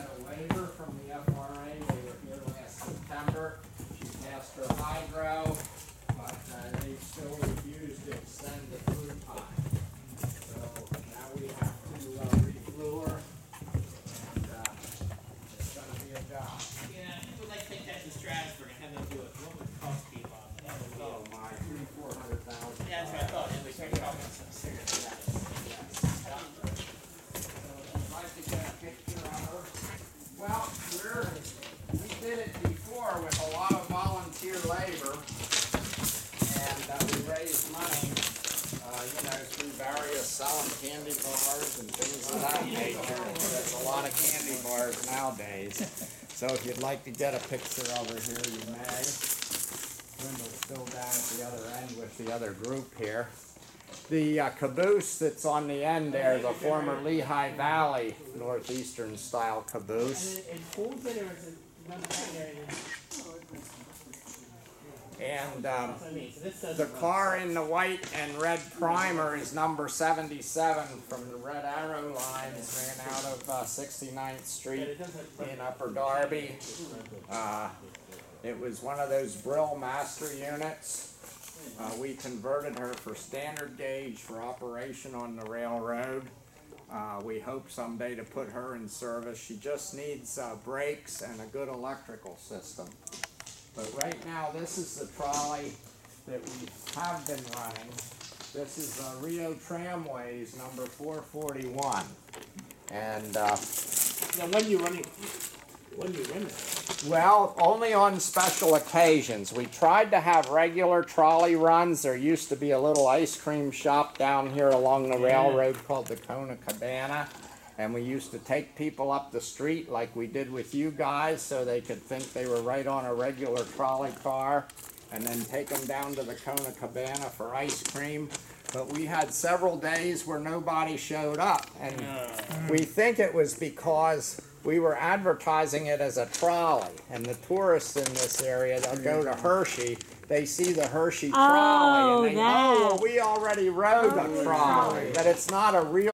get a waiver from the FRA, they were here last September. She passed her hydro, but, uh, they still refused to extend the through time. So now we have to, uh, re-flue her, and, uh, it's gonna be a job. Yeah, I think we'd like to take that to Strasburg and have them do it. What would it cost people on that? Oh my, three, four hundred thousand. Yeah, that's what I thought, and we started talking some serious about it. So if you'd like to get a picture of her, well, we're, we did it before with a lot of volunteer labor. And, we raised money, uh, you know, through various selling candy bars and things of that nature. There's a lot of candy bars nowadays. So if you'd like to get a picture of her here, you may. Linda's still down at the other end with the other group here. The uh, caboose that's on the end there a former Lehigh Valley northeastern style caboose. it, it and um, the car in the white and red primer is number 77 from the Red Arrow lines, ran out of uh, 69th Street in Upper Darby. Uh, it was one of those Brill Master units. Uh, we converted her for standard gauge for operation on the railroad. Uh, we hope someday to put her in service. She just needs uh, brakes and a good electrical system. But right now, this is the trolley that we have been running. This is uh, Rio Tramways number 441. And uh, Now, when you running, when you run it? well, only on special occasions. We tried to have regular trolley runs. There used to be a little ice cream shop down here along the railroad called the Kona Cabana. And we used to take people up the street like we did with you guys so they could think they were right on a regular trolley car. And then take them down to the Kona Cabana for ice cream. But we had several days where nobody showed up. And we think it was because we were advertising it as a trolley, and the tourists in this area, they'll go to mm-hmm. Hershey, they see the Hershey oh, trolley, Oh, and they, oh, well, we already rode a oh, trolley, that it's not a real